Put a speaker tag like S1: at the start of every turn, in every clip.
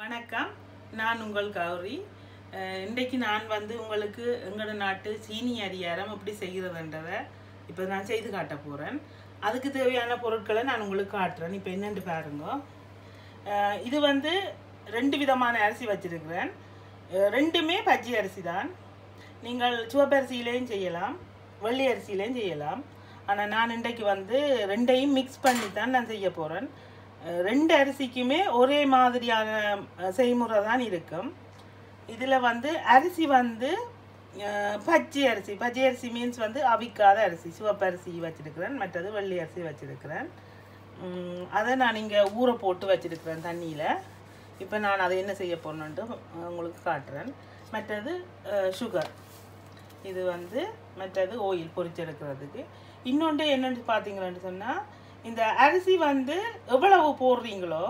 S1: வணக்கம். நான் உங்கள் கௌரி. இன்றைக்கு நான் வந்து உங்களுக்கு எங்களோட நாட்டு சீனி அரியாரம் எப்படி செய்கிறதுன்றதை இப்போ நான் செய்து காட்ட போகிறேன் அதுக்கு தேவையான பொருட்களை நான் உங்களுக்கு காட்டுறேன். இப்போ என்னென்று பாருங்க. இது வந்து ரெண்டு விதமான அரிசி வச்சுருக்கிறேன். ரெண்டுமே பஜ்ஜி அரிசி தான். நீங்கள் சிவப்பரிசியிலையும் செய்யலாம் வெள்ளி அரிசியிலையும் செய்யலாம். ஆனால் நான் இன்றைக்கு வந்து ரெண்டையும் மிக்ஸ் பண்ணி தான் நான் செய்ய போகிறேன் ரெண்டு அரிசிக்குமே ஒரே மாதிரியான செய்முறை தான் இருக்கும். இதில் வந்து அரிசி வந்து பச்சை அரிசி. பச்சை அரிசி மீன்ஸ் வந்து அவிக்காத அரிசி. சிவப்பரிசி வச்சுருக்கிறேன். மற்றது வெள்ளி அரிசி வச்சுருக்கிறேன். அதை நான் இங்கே ஊற போட்டு வச்சிருக்கிறேன் தண்ணியில். இப்போ நான் அதை என்ன செய்ய போகணுன்ட்டு உங்களுக்கு காட்டுறேன். மற்றது சுகர் இது வந்து மற்றது ஓயில் பொரிச்செடுக்கிறதுக்கு. இன்னொன்று என்னென்னு பார்த்தீங்கன்னு சொன்னால் இந்த அரிசி வந்து எவ்வளவு போடுறீங்களோ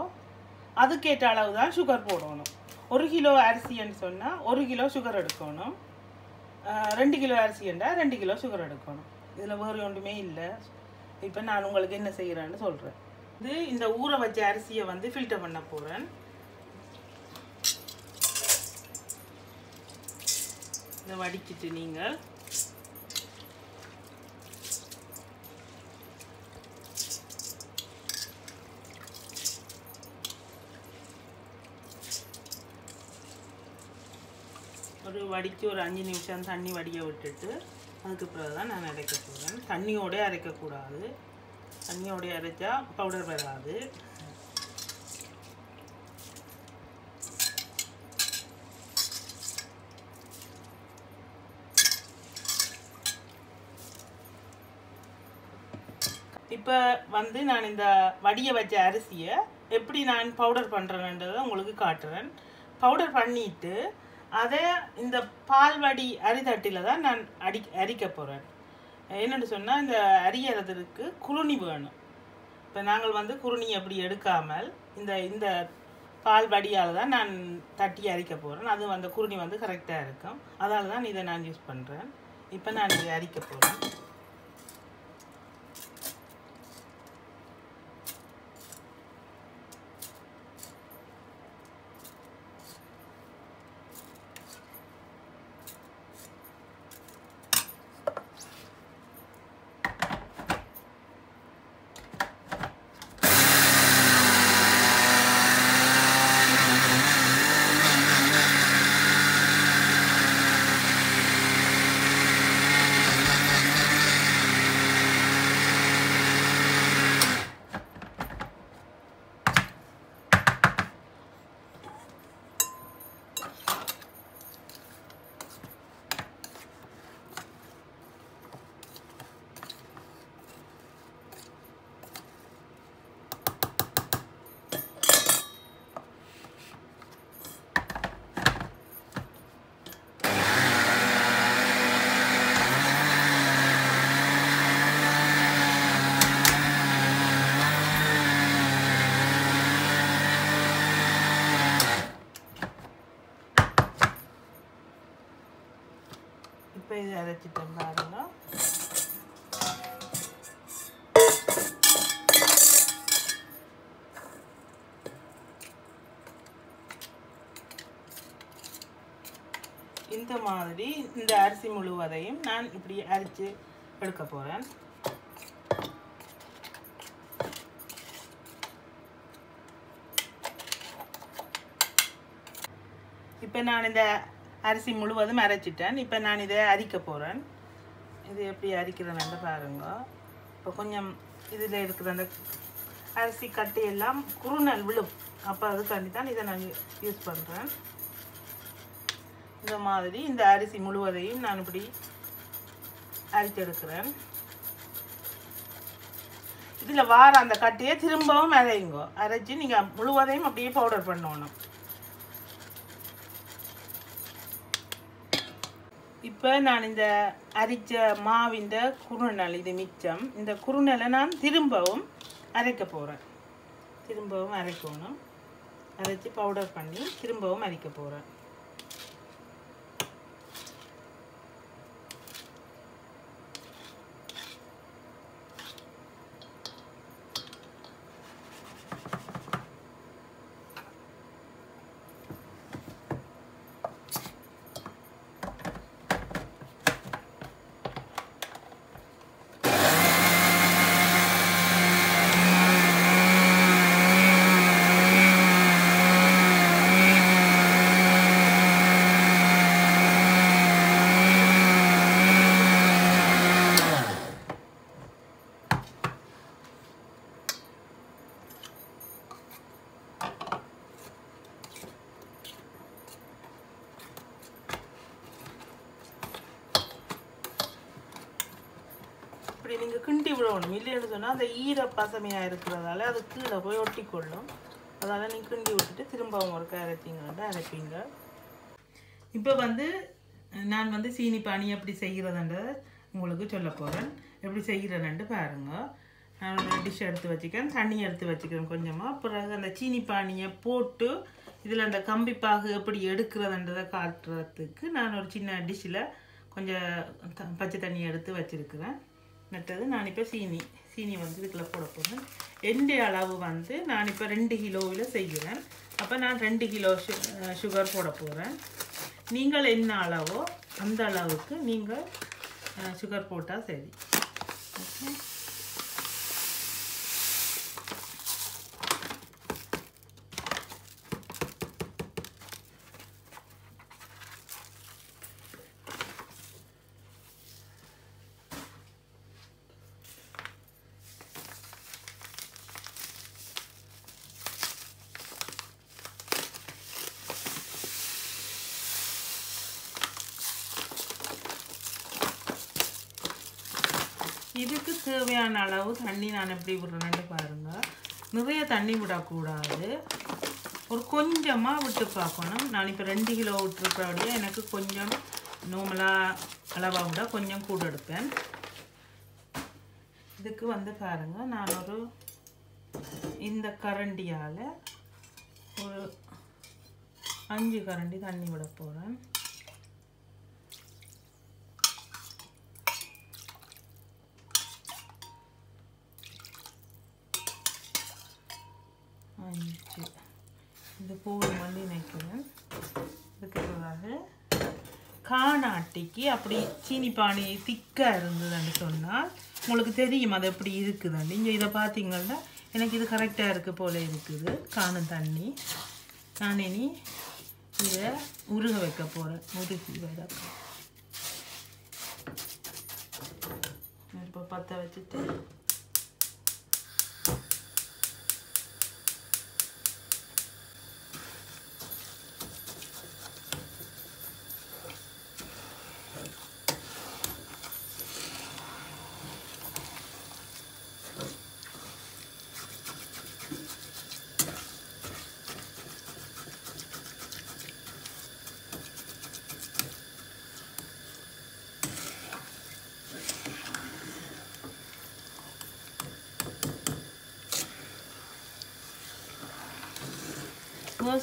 S1: அதுக்கேற்ற அளவு தான் சுகர் போடணும். ஒரு கிலோ அரிசின்னு சொன்னால் ஒரு கிலோ சுகர் எடுக்கணும். ரெண்டு கிலோ அரிசிண்டா ரெண்டு கிலோ சுகர் எடுக்கணும். இதில் வேறு ஒன்றுமே இல்லை. இப்போ நான் உங்களுக்கு என்ன செய்கிறேன்னு சொல்கிறேன் இது இந்த ஊற வச்ச அரிசியை வந்து ஃபில்டர் பண்ண போகிறேன் இதை வடிக்கிட்டு நீங்கள் வடித்து ஒரு அஞ்சு நிமிஷம் தண்ணி வடிய விட்டுட்டு அதுக்கு பிறகு தான் நான் அரைக்க போகிறேன் தண்ணியோடய அரைக்கக்கூடாது. தண்ணியோடய அரைச்சா பவுடர் வராது. இப்போ வந்து நான் இந்த வடிய வச்ச அரிசியை எப்படி நான் பவுடர் பண்ணுறேன்றதை உங்களுக்கு காட்டுறேன். பவுடர் பண்ணிட்டு அதை இந்த பால் வடி அரிதட்டில் தான் நான் அடி அரிக்க போகிறேன் என்னென்னு சொன்னால் இந்த அரியறதுக்கு குருணி வேணும். இப்போ நாங்கள் வந்து குருணி அப்படி எடுக்காமல் இந்த இந்த பால் வடியால் தான் நான் தட்டி அரிக்க போகிறேன் அது அந்த குருணி வந்து கரெக்டாக இருக்கும். அதால் தான் இதை நான் யூஸ் பண்ணுறேன் இப்போ நான் இதை அரிக்க போகிறேன் இது அரைச்சிட்டேன் பாருங்க இந்த மாதிரி இந்த அரிசி முழுவதையும் நான் இப்படி அரைச்சு எடுக்க போகிறேன் இப்போ நான் இந்த அரிசி முழுவதும் அரைச்சிட்டேன். இப்போ நான் இதை அரிக்க போகிறேன் இது எப்படி அரிக்கிறேன்னு பாருங்க. இப்போ கொஞ்சம் இதில் இருக்கிற அந்த அரிசி கட்டையெல்லாம் குறுநல் விழும். அப்போ அதுக்காண்டி தான் இதை நான் யூஸ் பண்ணுறேன் இந்த மாதிரி இந்த அரிசி முழுவதையும் நான் இப்படி அரித்தெடுக்கிறேன் இதில் வார அந்த கட்டியை திரும்பவும் அரையுங்க அரைச்சி நீங்கள் முழுவதையும் அப்படியே பவுடர் பண்ணணும். இப்போ நான் இந்த அரிச்ச மாவிந்த குறுநல் இது மிச்சம். இந்த குறுநலை நான் திரும்பவும் அரைக்க போகிறேன் திரும்பவும் அரைக்கணும். அரைச்சி பவுடர் பண்ணி திரும்பவும் அரைக்க போகிறேன் இப்படி நீங்கள் கிண்டி விடணும். இல்லைன்னு சொன்னால் அந்த ஈர பசமையாக இருக்கிறதால அது கீழே போய் ஒட்டிக்கொள்ளும். அதால் நீங்கள் கிண்டி விட்டுட்டு திரும்பவும் ஒரு அரைச்சிங்கன்னா அரைப்பீங்க. இப்போ வந்து நான் வந்து சீனி பானி எப்படி செய்கிறதுன்றதை உங்களுக்கு சொல்ல போகிறேன் எப்படி செய்கிறேன்ட்டு பாருங்க. நான் ஒரு டிஷ் எடுத்து வச்சுக்கிறேன். தண்ணி எடுத்து வச்சுக்கிறேன் கொஞ்சமாக பிறகு அந்த சீனி பானியை போட்டு இதில் அந்த கம்பி பாகு எப்படி எடுக்கிறதுன்றதை காட்டுறதுக்கு நான் ஒரு சின்ன டிஷ்ஷில் கொஞ்சம் த- பச்சை தண்ணி எடுத்து வச்சுருக்கிறேன். மற்றது நான் இப்போ சீனி சீனி வந்து இதுக்குள்ள போட போகிறேன் எந்த அளவு வந்து நான் இப்போ ரெண்டு கிலோவில் செய்கிறேன். அப்போ நான் ரெண்டு கிலோ சுகர் போட போகிறேன் நீங்கள் என்ன அளவோ அந்த அளவுக்கு நீங்கள் சுகர் போட்டால் சரி. ஓகே இதுக்கு தேவையான அளவு தண்ணி நான் எப்படி விடுறேன்னு பாருங்க. நிறைய தண்ணி விடக்கூடாது. ஒரு கொஞ்சமாக விட்டு பார்க்கணும். நான் இப்போ ரெண்டு கிலோ விட்டுருக்கிறபடியே எனக்கு கொஞ்சம் நோமலாக அளவாக விட கொஞ்சம் கூட எடுப்பேன். இதுக்கு வந்து பாருங்கள் நான் ஒரு இந்த கரண்டியால் ஒரு அஞ்சு கரண்டி தண்ணி விட போகிறேன் அஞ்சு இந்த பூவை மல்லி நினைக்கிறேன் இதுக்கு காணாட்டிக்கு அப்படி சீனி பானி திக்காக இருந்ததுன்னு சொன்னால் உங்களுக்கு தெரியும் அது எப்படி இருக்குதுன்னு. இங்கே இதை பார்த்தீங்கன்னா எனக்கு இது கரெக்டாக இருக்க போல் இருக்குது. காணும் தண்ணி. நான் இனி இதை உருக வைக்க போகிறேன் உருகி வைக்க இப்போ பற்ற வச்சுட்டு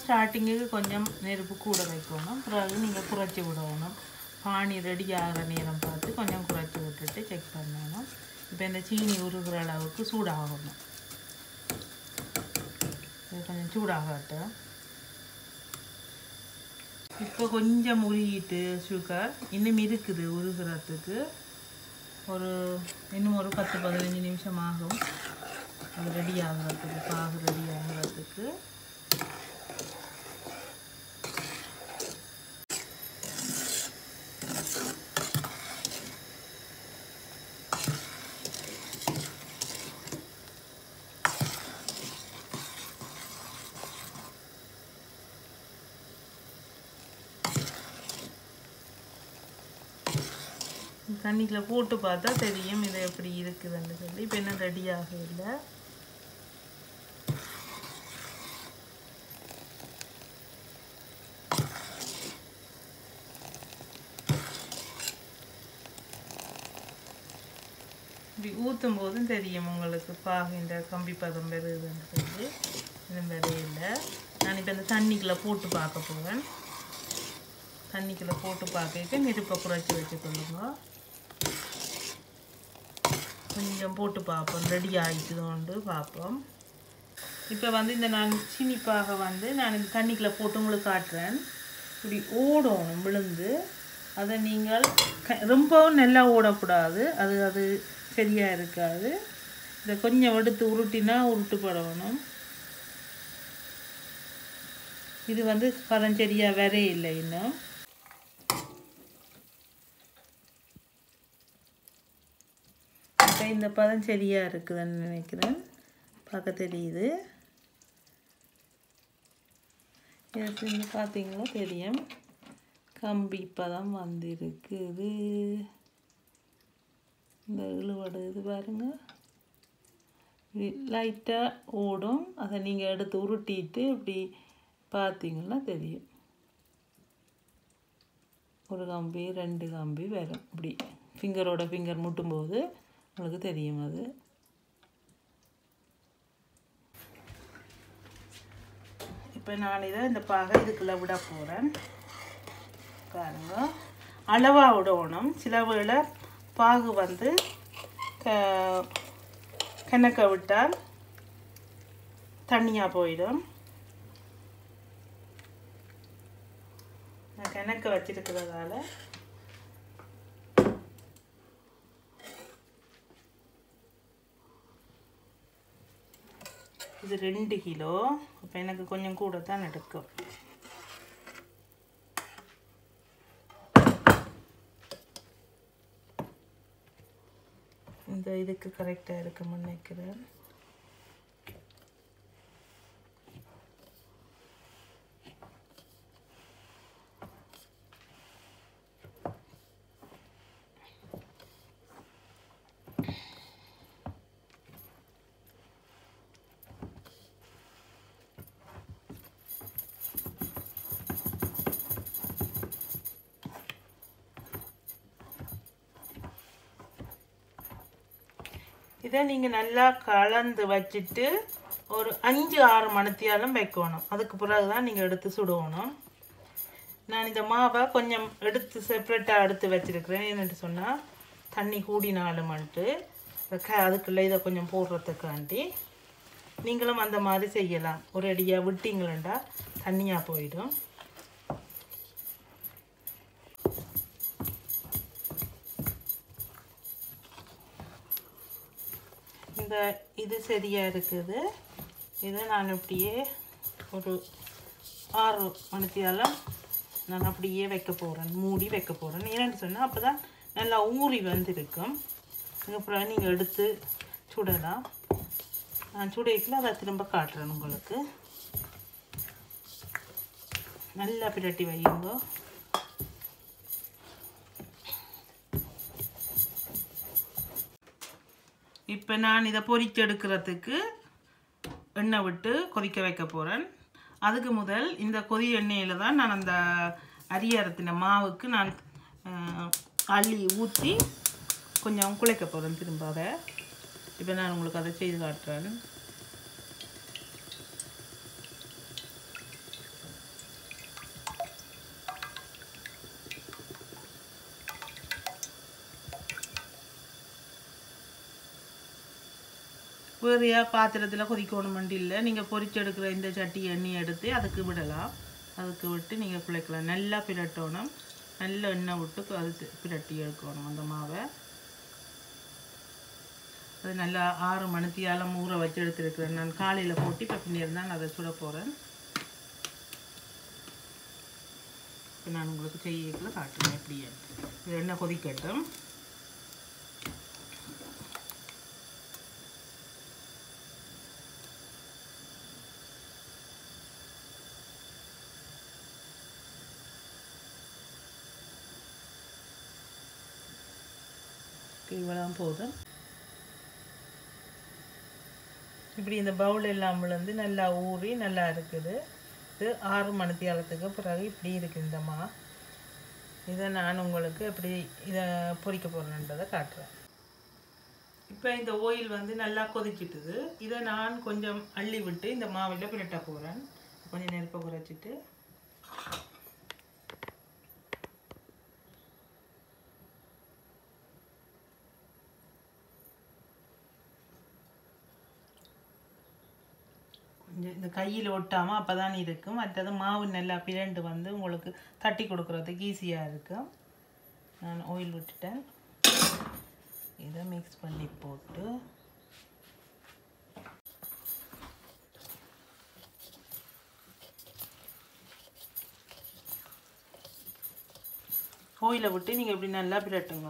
S1: ஸ்டார்டிங்குக்கு கொஞ்சம் நெருப்பு கூட வைக்கணும். பிறகு நீங்கள் குறைச்சி விடணும். பானி ரெடி ஆகிற நேரம் பார்த்து கொஞ்சம் குறைச்சி விட்டுட்டு செக் பண்ணணும். இப்போ இந்த சீனி உருகிற அளவுக்கு சூடாகணும். இது கொஞ்சம் சூடாகட்டும். இப்போ கொஞ்சம் உருகிட்டு சுகர் இன்னும் இருக்குது உருகிறதுக்கு. ஒரு இன்னும் ஒரு பத்து பதினஞ்சு நிமிஷம் ஆகும் அது ரெடி ஆகிறதுக்கு பாகு ரெடி ஆகிறதுக்கு. தண்ணிக்குள்ள போட்டு பார்த்தா தெரியும் இது எப்படி இருக்குதுன்னு சொல்லி. இப்போ என்ன ரெடி ஆகல இப்படி ஊற்றும் போதும் தெரியும் உங்களுக்கு பாகின்ற இந்த கம்பி பதம் பெறுதுன்னு சொல்லி. இது இல்லை. நான் இப்போ இந்த தண்ணிக்குள்ளே போட்டு பார்க்க போவேன் தண்ணிக்குள்ளே போட்டு பார்க்க நெருப்பை குறைச்சி வச்சுக்கொள்ளுங்க. கொஞ்சம் போட்டு பார்ப்போம். ரெடி ஆகிக்குதோண்டு பார்ப்போம். இப்போ வந்து இந்த நான் சினிப்பாக வந்து நான் இந்த தண்ணிக்குள்ளே போட்டு உங்களுக்கு காட்டுறேன். இப்படி ஓடணும் விழுந்து. அதை நீங்கள் க- ரொம்பவும் நல்லா ஓடக்கூடாது. அது அது சரியாக இருக்காது. இதை கொஞ்சம் எடுத்து உருட்டினா உருட்டுப்படணும் இது வந்து பதம் சரியாக இல்லை இன்னும் இப்போ இந்த பதம் சரியாக இருக்குதுன்னு நினைக்கிறேன். பார்க்க தெரியுது. இது இங்க பார்த்தீங்கன்னா தெரியும். கம்பி பதம் வந்திருக்குது. இந்த இழுவடு இது பாருங்கள் லைட்டாக ஓடும். அதை நீங்கள் எடுத்து உருட்டிட்டு இப்படி பார்த்தீங்கன்னா தெரியும். ஒரு கம்பி ரெண்டு கம்பி வரும். இப்படி. ஃபிங்கரோட ஃபிங்கர் முட்டும்போது உங்களுக்கு தெரியும் அது. இப்போ நான் இதை இந்த பாகை இதுக்குள்ளே விட போகிறேன் பாருங்க. அளவாக விடணும். சில வேளை பாகு வந்து க கிணக்க விட்டால் தண்ணியாக போயிடும். நான் கிணக்க வச்சிருக்கிறதால இது ரெண்டு கிலோ. அப்போ எனக்கு கொஞ்சம் கூட தான் எடுக்கும். இந்த இதுக்கு கரெக்டாக இருக்கும்னு நினைக்கிறேன் இதை நீங்கள் நல்லா கலந்து வச்சுட்டு ஒரு அஞ்சு ஆறு மணித்தியாலும் வைக்கணும். அதுக்கு பிறகு தான் நீங்கள் எடுத்து சுடணும். நான் இந்த மாவை கொஞ்சம் எடுத்து செப்ரேட்டாக எடுத்து வச்சிருக்கிறேன். என்னென்னு சொன்னால் தண்ணி கூடினாலுமன்ட்டு. க அதுக்குள்ளே இதை கொஞ்சம் போடுறதுக்காண்டி நீங்களும் அந்த மாதிரி செய்யலாம். ஒரு அடியாக விட்டிங்களண்டா தண்ணியாக போயிடும். இந்த இது சரியாக இருக்குது. இதை நான் இப்படியே ஒரு ஆறு மணித்தியாலம் நான் அப்படியே வைக்க போகிறேன் மூடி வைக்க போகிறேன் ஏன்னு சொன்னால் அப்போ தான் நல்லா ஊறி வந்திருக்கும். அதுக்கப்புறம் நீங்கள் எடுத்து சுடலாம். நான் சுடைக்குள்ள அதை திரும்ப காட்டுறேன் உங்களுக்கு. நல்லா பிரட்டி வையுங்க. இப்போ நான் இதை பொரிச்செடுக்கிறதுக்கு எண்ணெய் விட்டு கொதிக்க வைக்க போகிறேன் அதுக்கு முதல் இந்த கொதி எண்ணெயில் தான் நான் அந்த அரியரத்தின மாவுக்கு நான் அள்ளி ஊற்றி கொஞ்சம் குழைக்க போகிறேன் திரும்ப அதை. இப்போ நான் உங்களுக்கு அதை செய்து காட்டுறேன். வேறையா பாத்திரத்தில் கொதிக்கணும் இல்லை. நீங்கள் பொறிச்செடுக்கிற இந்த சட்டி எண்ணெய் எடுத்து அதுக்கு விடலாம். அதுக்கு விட்டு நீங்கள் குழைக்கலாம். நல்லா பிரட்டணும். நல்ல எண்ணெய் விட்டு அது பிரட்டி எடுக்கணும் அந்த மாவை. அது நல்லா ஆறு மணித்தியால் ஊற வச்சு எடுத்துருக்கிறேன். நான் காலையில் போட்டு இப்போ பின்னேர் தான் அதை சுட போகிறேன் இப்போ நான் உங்களுக்கு செய்யக்குள்ள காட்டுறேன். எப்படியே இது எண்ணெய் கொதிக்கட்டும். இவ்வளோ போதும். இப்படி இந்த பவுல் எல்லாம் விழுந்து நல்லா ஊறி நல்லா இருக்குது. இது ஆறு மணித்தியாலத்துக்கு பிறகு இப்படி இருக்குது இந்த மா. இதை நான் உங்களுக்கு எப்படி இதை பொறிக்க போகிறேன்றதை காட்டுறேன். இப்போ இந்த ஓயில் வந்து நல்லா கொதிச்சிட்டுது இதை நான் கொஞ்சம் அள்ளி விட்டு இந்த மாவில் பிரட்ட போகிறேன் கொஞ்சம் நெருப்பை குறைச்சிட்டு. இந்த கையில் ஒட்டாமல் அப்போ தான் இருக்கும். மற்றது மாவு நல்லா பிரண்டு வந்து உங்களுக்கு தட்டி கொடுக்குறதுக்கு ஈஸியாக இருக்கும். நான் ஆயில் விட்டுட்டேன். இதை மிக்ஸ் பண்ணி போட்டு. ஆயிலை விட்டு நீங்கள் இப்படி நல்லா பிரட்டுங்க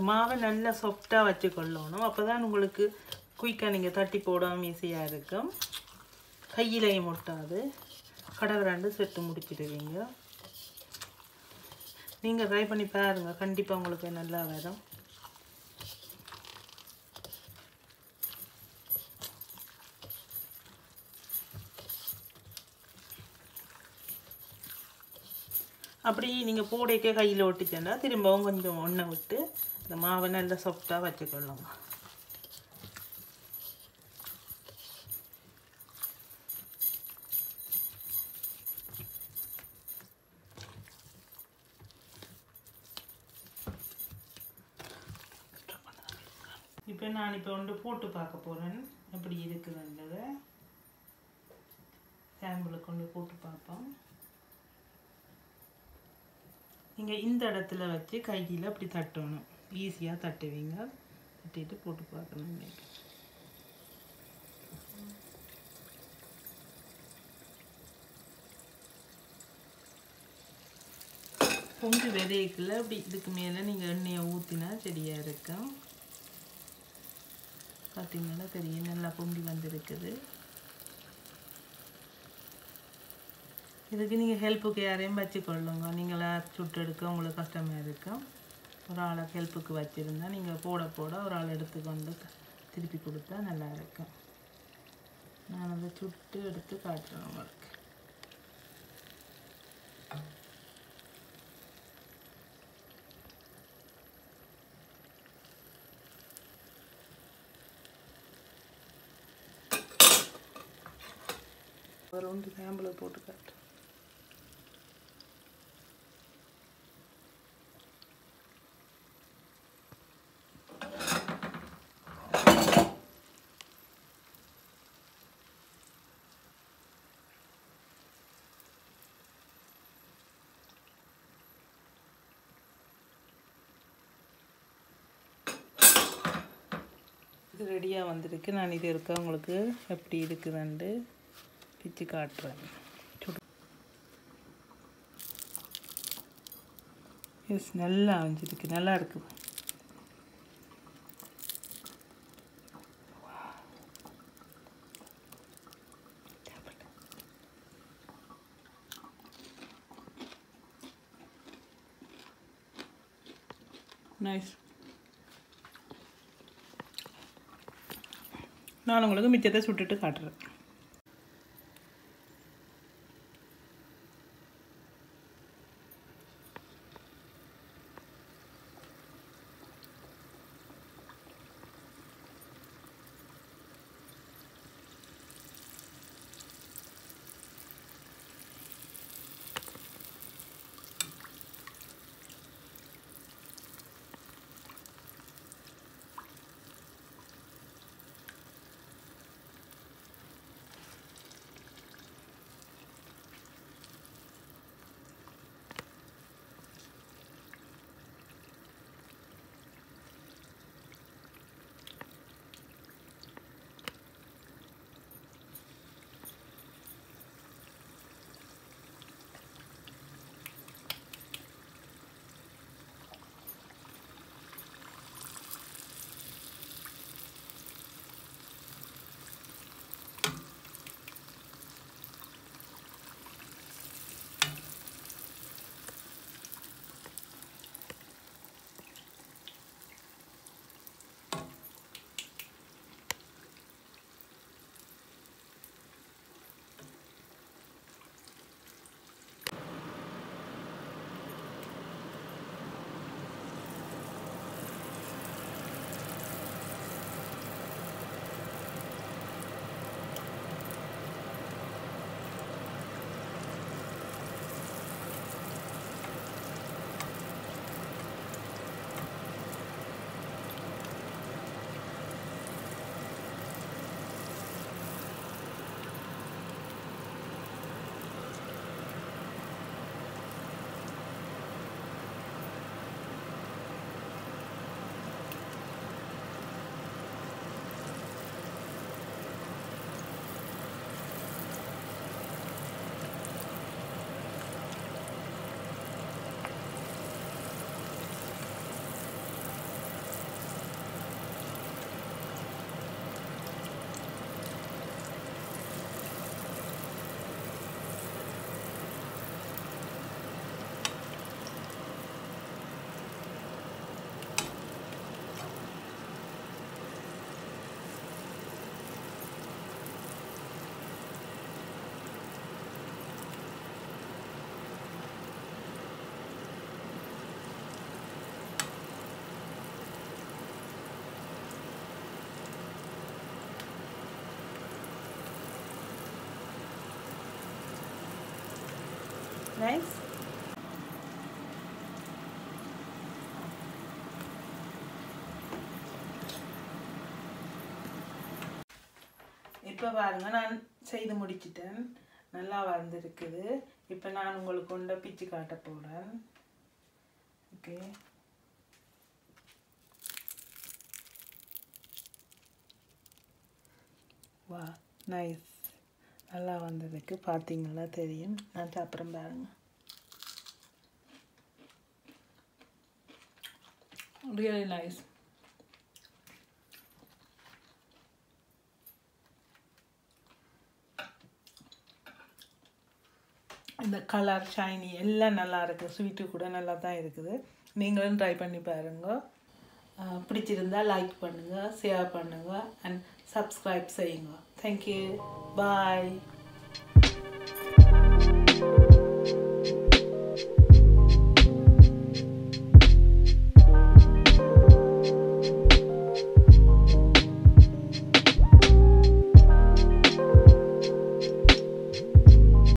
S1: இந்த மாவை நல்லா சாஃப்டாக வச்சுக்கொள்ளணும். அப்போ தான் உங்களுக்கு குயிக்காக நீங்கள் தட்டி போடாமல் ஈஸியாக இருக்கும். கையிலையும் ஒட்டாது. கடவுராண்டு செட்டு முடிச்சிடுவீங்க. நீங்கள் ட்ரை பண்ணி பாருங்கள் கண்டிப்பாக உங்களுக்கு நல்லா வரும். அப்படி நீங்கள் போடைக்கே கையில் ஒட்டிச்சேன்னா திரும்பவும் கொஞ்சம் ஒன்றை விட்டு இந்த மாவை நல்லா சாஃப்டாக வச்சுக்கொள்ளுங்க இப்போ நான் இப்போ வந்து போட்டு பார்க்க போகிறேன் எப்படி இருக்குதுன்றதை சாம்பிளுக்கு கொண்டு போட்டு பார்ப்போம். நீங்கள் இந்த இடத்துல வச்சு கையில் அப்படி தட்டணும். ஈஸியாக தட்டுவீங்க. தட்டிட்டு போட்டு பார்க்கணும் இன்னைக்கு. பொங்கி விதைக்குள்ள அப்படி இதுக்கு மேலே நீங்கள் எண்ணெயை ஊற்றினா செடியாக இருக்கும். பார்த்தீங்கன்னா தெரியும் நல்லா பொங்கி வந்திருக்குது. இதுக்கு நீங்கள் ஹெல்ப்புக்கு யாரையும் வச்சுக்கொள்ளுங்க. நீங்களாக சுட்டு எடுக்க உங்களுக்கு கஷ்டமாக இருக்கும். ஒரு ஆளை ஹெல்ப்புக்கு வச்சுருந்தா நீங்கள் போட போட ஒரு ஆள் எடுத்துக்கொண்டு திருப்பி கொடுத்தா நல்லா இருக்கும். நான் அதை சுட்டு எடுத்து காட்டுறேன் உங்களுக்கு. ஒரு ரெண்டு சாம்பிளை போட்டு காட்டு இது ரெடியாக வந்திருக்கு. நான் இது இருக்க? உங்களுக்கு எப்படி இருக்குதுன்ட்டு பிச்சு காட்டுறேன். சுடு எஸ் நல்லா அமைஞ்சிருக்கு. நல்லா இருக்குது நைஸ் நான் உங்களுக்கு மிச்சத்தை சுட்டுட்டு காட்டுறேன். நைஸ் இப்போ பாருங்க நான் செய்து முடிச்சிட்டேன். நல்லா வந்திருக்குது இப்போ நான் உங்களுக்கு கொண்ட பிச்சு காட்ட போகிறேன் ஓகே. வா நைஸ் நல்லா வந்ததுக்கு பார்த்தீங்களா தெரியும். நான் சாப்பிட்றேன் பாருங்கள் ரியலி நைஸ் இந்த கலர் ஷைனி எல்லாம் நல்லா இருக்குது ஸ்வீட்டு கூட நல்லா தான் இருக்குது. நீங்களும் ட்ரை பண்ணி பாருங்கள் பிடிச்சிருந்தால் பிடிச்சிருந்தா லைக் பண்ணுங்கள் ஷேர் பண்ணுங்கள் அண்ட் சப்ஸ்கிரைப் செய்யுங்க. Thank you bye